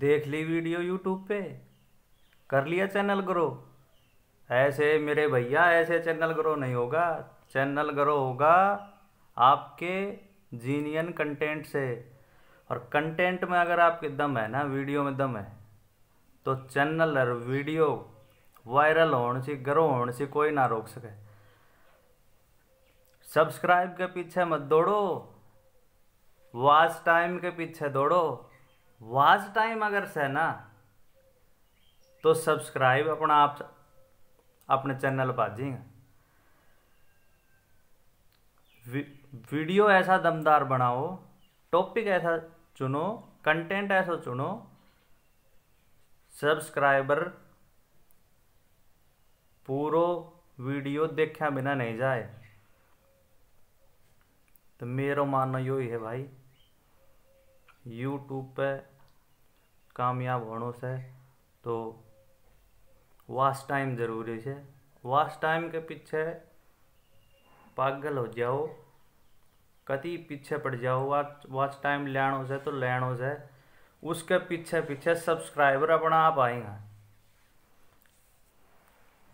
देख ली video YouTube पे? कर लिया चैनल ग्रो? ऐसे मेरे भैया, ऐसे चैनल ग्रो नहीं होगा। चैनल ग्रो होगा आपके जीनियन कंटेंट से। और कंटेंट में अगर आपके दम है ना, वीडियो में दम है तो चैनल और वीडियो वायरल होने से, ग्रो होने से कोई ना रोक सके। सब्सक्राइब के पीछे मत दौड़ो। वाच टाइम के पीछे दौड़ो। वॉच टाइम अगर से ना तो सब्सक्राइब अपना आप अपने चैनल पर जाएगा। वीडियो ऐसा दमदार बनाओ, टॉपिक ऐसा चुनो, कंटेंट ऐसा चुनो, सब्सक्राइबर पूरो वीडियो देखा बिना नहीं जाए। तो मेरा मानना यही है भाई। यूट्यूब पे कामयाब होने से तो वास्ट टाइम ज़रूरी है वास्ट टाइम के पीछे पागल हो जाओ, कति पीछे पड़ जाओ। वाच वाच टाइम लेनो से तो लेनो से। उसके पीछे पीछे सब्सक्राइबर अपना आप आएगा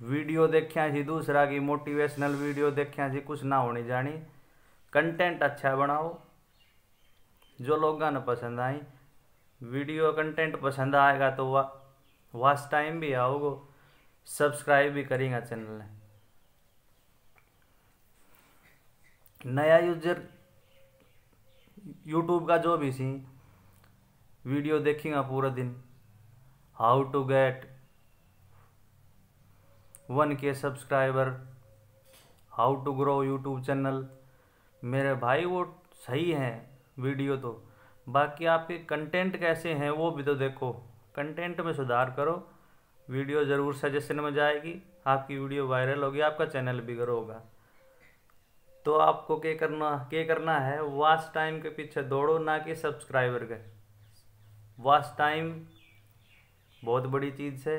वीडियो देखिया जी, दूसरा की मोटिवेशनल वीडियो देखिया जी, कुछ ना होनी जानी। कंटेंट अच्छा बनाओ। जो लोगों ने पसंद आई, वीडियो कंटेंट पसंद आएगा तो वा वास्ट टाइम भी आओगे, सब्सक्राइब भी करेंगे चैनल ने। नया यूज़र, यूट्यूब का जो भी सी, वीडियो देखेंगे पूरा दिन। How to get one K subscriber how to grow YouTube channel मेरे भाई वो सही हैं। वीडियो तो बाकी आपके कंटेंट कैसे हैं वो भी तो देखो। कंटेंट में सुधार करो। वीडियो ज़रूर सजेशन में जाएगी। आपकी वीडियो वायरल होगी, आपका चैनल भी ग्रो होगा। तो आपको क्या करना क्या करना है? वाच टाइम के पीछे दौड़ो, ना कि सब्सक्राइबर के। वाच टाइम बहुत बड़ी चीज़ है।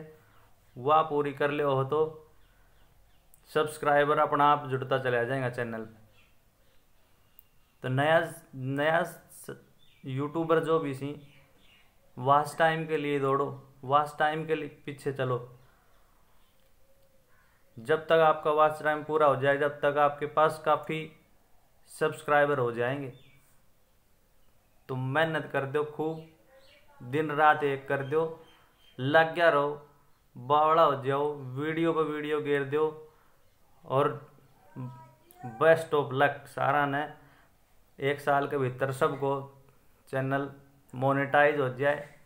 वह पूरी कर ले हो तो सब्सक्राइबर अपना आप जुड़ता चला जाएगा चैनल पे। तो नया नया यूट्यूबर जो भी सी वाच टाइम के लिए दौड़ो वाच टाइम के लिए पीछे चलो। जब तक आपका वाच टाइम पूरा हो जाए, जब तक आपके पास काफ़ी सब्सक्राइबर हो जाएँगे तो मेहनत कर दो, खूब दिन रात एक कर दो, लग गया रहो, बावड़ा हो जाओ, वीडियो पर वीडियो घेर दो, और बेस्ट ऑफ़ लक सारा ने एक साल के भीतर सबको चैनल मोनेटाइज हो जाए।